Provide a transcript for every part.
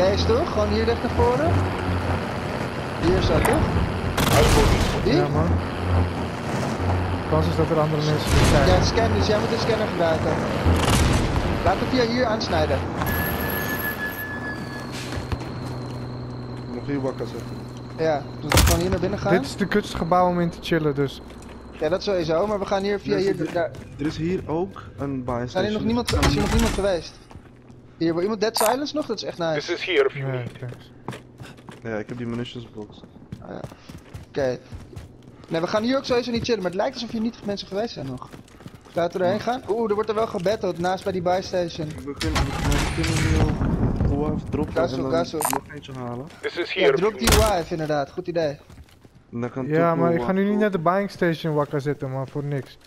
Deze toch? Gewoon hier recht naar voren? Hier zo toch? Die? Ja man. Kans is dat er andere mensen er zijn. Ja, scan, dus jij moet een scanner gebruiken. Laat het via hier aansnijden. Nog hier wakker zetten. Ja, dus we gewoon hier naar binnen gaan. Dit is de kutste gebouw om in te chillen dus. Ja, dat sowieso, maar we gaan hier via Er is- hier. Daar, Er is hier ook een buy zijn nog niemand, is hier nog niemand geweest? Hier, wil iemand Dead Silence nog? Dat is echt nice. This is here if you Nee, need. Ja, ik heb die munitions box. Oké. Nee, we gaan hier ook sowieso niet chillen, maar het lijkt alsof hier niet mensen geweest zijn nog. Laten we erheen gaan. Oeh, er wordt er wel gebatteld naast bij die buy station. We kunnen, we kunnen nu al en dan gasso. nog eentje halen. This is Ja, here if drop die wife inderdaad, goed idee. Dan kan Ja, maar ik ga nu niet naar de buying station wakker zitten, man, voor niks.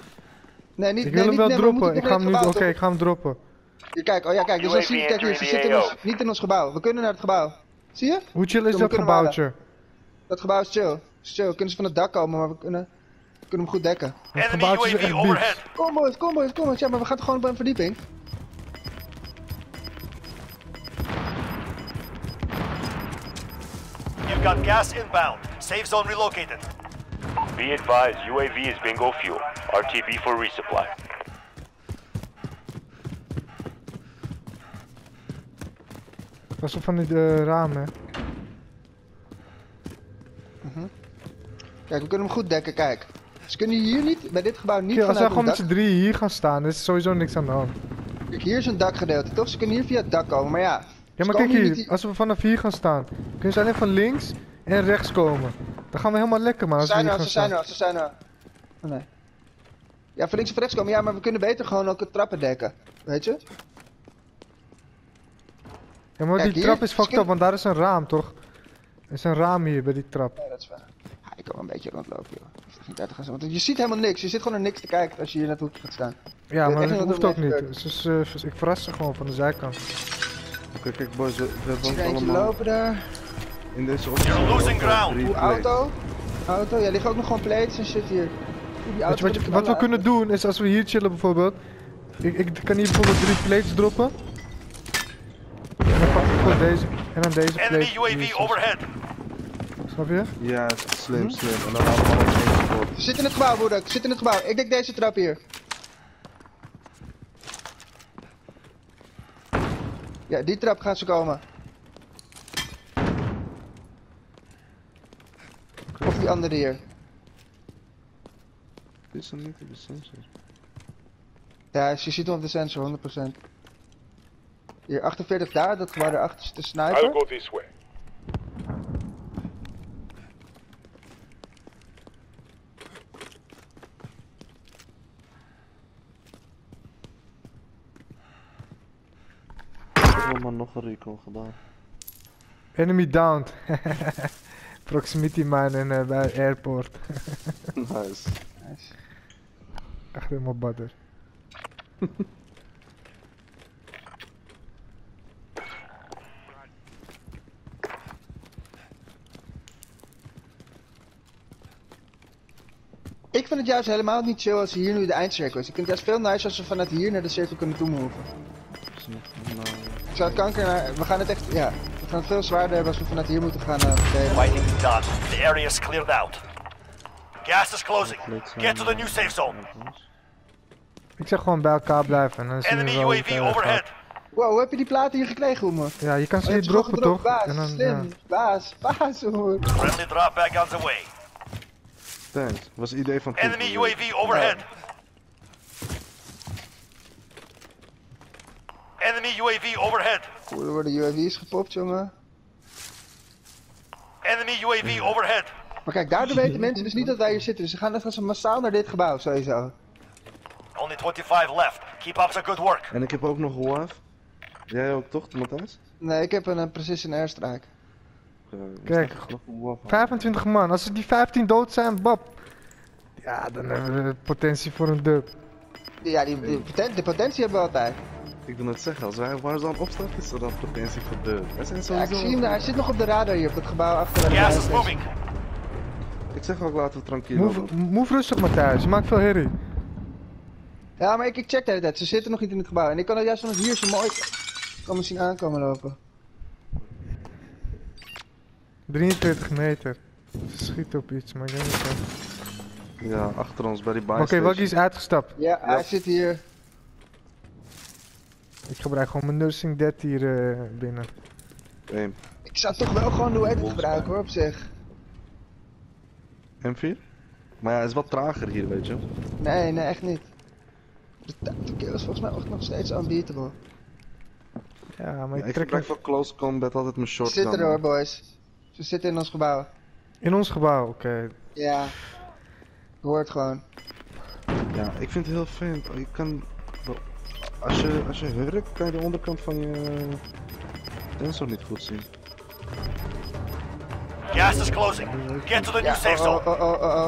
Nee, niet, Ik nee, wil hem wel nee, maar we droppen. Ik ga hem nu, oké, ik ga hem droppen. Hier, kijk, oh ja, kijk, dus zie je, kijk hier, ze zitten in the ons, niet in ons gebouw. We kunnen naar het gebouw. Zie je? Hoe chill is dat gebouwtje? Dat gebouw is chill. Is chill. Kunnen ze van het dak komen, maar we kunnen, we kunnen hem goed dekken. Het Enemy gebouwtje is UAV echt overhead. bief. Kom boys, kom boys, kom boys. Ja, maar we gaan gewoon op een verdieping? You've got gas inbound. Safe zone relocated. Be advised, UAV is bingo fuel. RTB for resupply. Pas op van die eh, ramen. Kijk, we kunnen hem goed dekken, kijk. Ze kunnen hier niet, bij dit gebouw niet Kill, als wij vanuit gewoon met z'n drieën hier gaan staan, dan is sowieso niks aan de hand. Kijk, hier is een dakgedeelte, toch? Ze kunnen hier via het dak komen, maar ja. Ja, maar kijk hier, als we vanaf hier gaan staan, kunnen ze alleen van links en rechts komen. Dan gaan we helemaal lekker, man. Ze we zijn er, ze zijn er, ze zijn er. Oh nee. Ja, van links of rechts komen, ja, maar we kunnen beter gewoon ook het trappen dekken. Weet je? Ja, maar Kijk, die hier, trap is fucked up, want daar is een raam, toch? Er is een raam hier bij die trap. Ja, dat is waar. Ja, ik kan wel een beetje rondlopen, joh. Hoeft echt niet uit te gaan. Want je ziet helemaal niks. Je zit gewoon naar niks te kijken als je hier naartoe gaat staan. Ja, maar dat hoeft ook niet. Dus, ik verras ze gewoon van de zijkant. Oké, kijk boys, we, hebben allemaal lopen daar. in deze optie. Auto. Auto, ja, liggen ook nog gewoon plates en shit hier. Oeh, die Weet auto je, wat, je- wat we kunnen doen is als we hier chillen bijvoorbeeld. Ik, ik kan hier bijvoorbeeld drie plates droppen. Gewoon deze en dan deze Enemy UAV overhead. Snap je? Ja, Hm? slim, slim. En dan halen we allemaal zitten in het gebouw, broeder. Ze zitten in het gebouw. Ik denk deze trap hier. Ja, die trap gaan ze komen. Of die andere hier. Dit is dan niet op de sensor. Ja, je ziet hem op de sensor, 100%. Hier, 48 daar, dat daarachter zit de I'll sniper. go this way. Ik heb maar nog een recall gedaan. Enemy downed. Proximity mine en eh, bij airport. nice. Nice. Echt helemaal badder. Ik vind het juist helemaal niet chill als hier nu de eindcirkel is. Ik vind het juist veel nicer als we vanuit hier naar de cirkel kunnen toemoven. Eh, Ik zou het kanker naar... We gaan het echt... Ja, we gaan het veel zwaarder hebben als we vanuit hier moeten gaan uh, verdelen. Fighting done. The area is cleared out. Gas is closing. Get to the eh, new safe zone. Ik zeg gewoon bij elkaar blijven en dan zien we Enemy UAV eh, overhead. Wow, hoe heb je die platen hier gekregen, Oemer? Ja, je kan Oh, ze je hier gewoon droppen toch? Baas, En dan, slim. ja. Baas, baas, Oemer. Friendly drop back on the way. Thanks. Was het idee van Enemy Tuco. UAV overhead. Enemy UAV overhead. Er worden UAV's gepopt, jongen. Enemy UAV overhead. Maar kijk, daardoor weten mensen dus niet dat wij hier zitten. Dus ze gaan echt massaal naar dit gebouw, sowieso. Only 25 left. Keep up the good work. En ik heb ook nog WAF. Jij ook toch, Matthijs? Nee, ik heb een, eh, precision airstrike. Kijk. staat nog een WAF aan. 25 man, als er die 15 dood zijn, bab. Ja, dan hebben we potentie voor een dub. Ja, die, die poten- de potentie hebben we altijd. Ik wil net zeggen, als wij waar aan opstaan, is er dan potentie voor de. Wij zijn Ja, ik zie hem daar. Hij zit nog op de radar hier, op het gebouw achter de Gas is station. moving. Ik zeg ook laten we tranquilo Move, doen. move rustig Matthijs, je maakt veel herrie. Ja, maar ik, ik check de hele tijd. Ze zitten nog niet in het gebouw. En ik kan het juist vanaf hier zo mooi komen zien aankomen lopen. 43 meter. Ze schieten op iets, maar ik weet niet wat. Ja, achter ons bij die buy Oké. Waggy is uitgestapt. Ja, hij zit hier. Ik gebruik gewoon mijn nursing dead hier eh, binnen. Eén. Ik zou toch wel gewoon hoe het gebruiken hoor, op zich. M4? Maar ja, hij is wat trager hier, weet je. Nee, nee, echt niet. De tactical kill is volgens mij ook nog steeds unbeatable. Ja, maar Ja, ik ik trek gebruik voor close combat altijd mijn Ze shotgun. zitten er hoor, boys. Ze zitten in ons gebouw. in ons gebouw, oké. Ja. Ik hoor het gewoon. Ja, ik vind het heel fijn. Je kan... Als je, als je hurkt, kan je de onderkant van je sensor niet goed zien. Gas is closing. Get to the new Ja, safe oh, zone. oh, oh, oh, oh.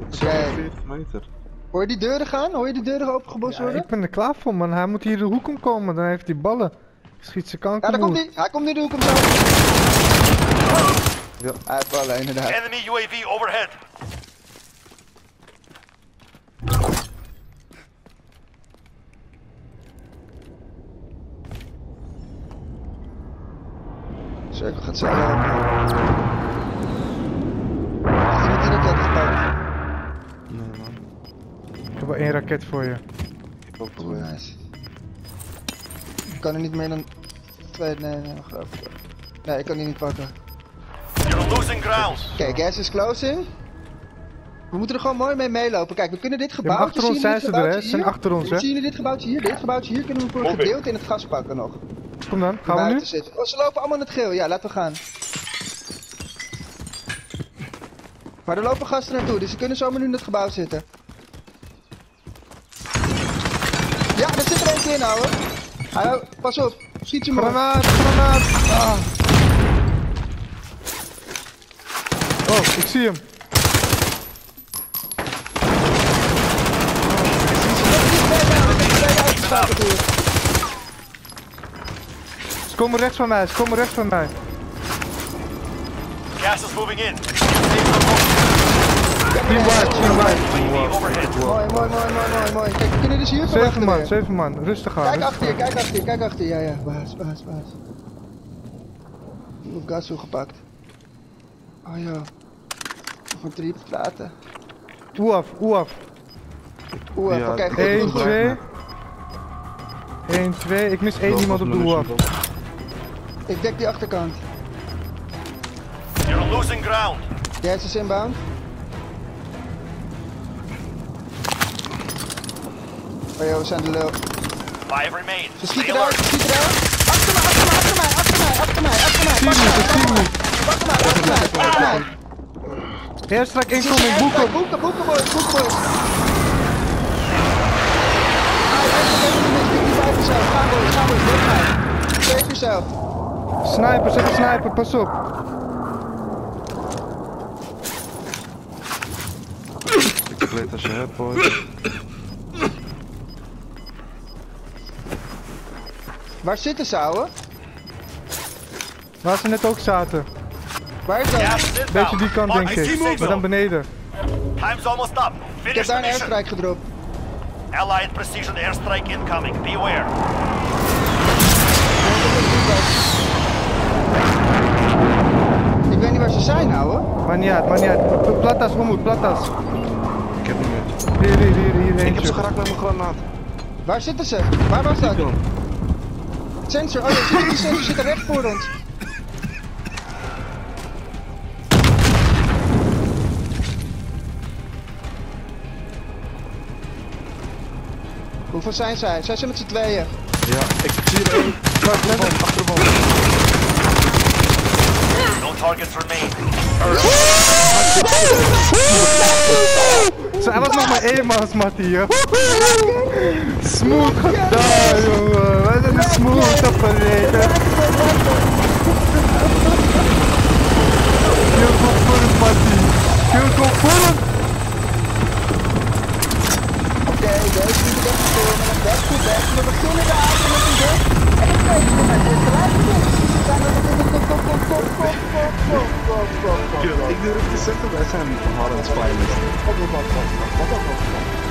Oké. 40 meter. Hoor je die deuren gaan? Hoor je die deuren opengebost Ja, worden? ik ben er klaar voor, man. Hij moet hier de hoek om komen, dan heeft hij ballen. Schiet zijn Ja, kanker. daar komt hij. Hij komt nu de hoek om. Ja. Hij heeft ballen, inderdaad. Enemy UAV overhead. Cirkel gaat niet die raket gepakt? Nee man, Ik heb wel één raket voor je. ik ook nice. Ik kan er niet meer dan twee, nee, nee, ik. Nee, ik kan die niet pakken. You're losing ground. Oké, gas is closing. We moeten er gewoon mooi mee meelopen. Kijk, we kunnen dit gebouwtje achter ons zien zijn ze er, hè? Ze zijn achter ons, hè? Zien jullie dit gebouwtje hier? Dit gebouwtje hier kunnen we voor een gedeelte in het gas pakken nog. Kom dan, gaan we nu? zitten. Oh, ze lopen allemaal in het geel. Ja, laten we gaan. Maar er lopen gasten naartoe, dus ze kunnen zomaar nu in het gebouw zitten. Ja, daar zit er eentje in, ouwe. Hallo, pas op. Schiet je maar. Granaat, granaat! Ah. Oh, ik zie hem. Ze komen rechts van mij, ze komen rechts van mij. Gas is moving in. Team white, team white. Overhead. Mooi, mooi, mooi, mooi, mooi, mooi. Kijk, kunnen dus hier Zeven verwachten man, weer. zeven man. Rustig aan, Kijk rustig achter je, kijk achter je, kijk achter je. Ja, ja, baas, baas, baas. Nieuwe Gatsu gepakt. Oh joh. Nog een drie platen. Oeh af, oeh Ja, oké, goed. 1, goed, goed. 2. 1, 2. Ik mis één iemand op de oeh af. Ik dek die achterkant. You're losing ground. Jij is inbound. Oh joh, we zijn de lul. Five remain. Ze schieten daar, ze schieten daar. Achter mij, achter mij, achter mij, achter mij, achter mij, achter mij. Achter mij, achter mij, achter mij. Airstrike incoming, boeken. Boeken, boeken boeken mij. Save jezelf. Sniper, zeg een sniper, pas op. Ik weet als je hebt, boy. Waar zitten ze, ouwe? Waar ze net ook zaten. Waar is dat? Inbound. Beetje die kant denk ik. Maar dan beneden. Time's almost up. Ik Finish heb the daar een airstrike gedropt. Allied precision airstrike incoming. Beware. Ik weet niet waar ze zijn, ouwe. Maar niet uit, maar niet uit. Platas, omhoog, platas. Ik heb hem niet. Hier, hier, hier, hier Ik heb ze geraakt met mijn granaat. Waar zitten ze? Waar was dat? Sensor, oh ja, die sensor zit er recht voor ons. Hoeveel zijn zij? Zijn ze met z'n tweeën? Ja, ik zie er één. Achterban targets remain. Zij was nog maar eenmaals, Mattie. Smooth gedaan, jongen. Wij zijn de smooth opgereden. Heel confirmed, Mattie. Heel confirmed. Oké, deze is de beste voor een Dat is goed, best. We beginnen de avond met een dit. En ik weet niet of het dit geluid is. Görüntü sakın ben sen Harald Spy'ın. Baba bak bak bak baba.